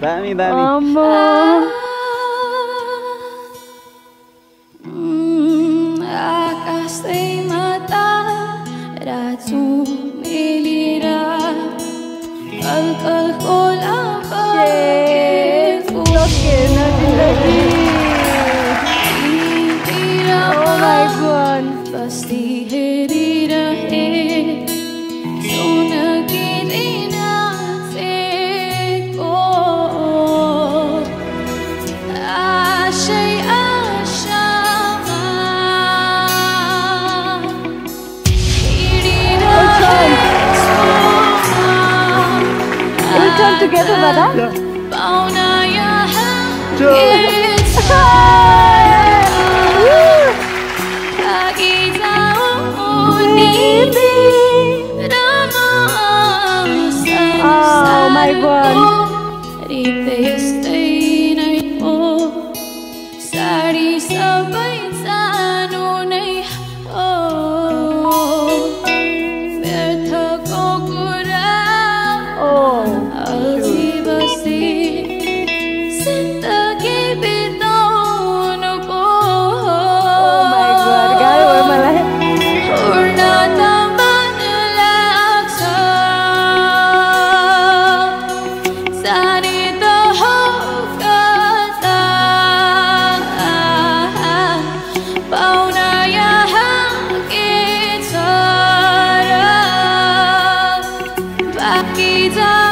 dami, dami. Amo. Άκαστε η ματά, ρατσού μιλήρα, αλκαλχόλ απά, και φουλόκε να την δεχεί. Μιλήρα, oh my god. Παστιχερή. sing together, Dada? Yeah. yeah. 在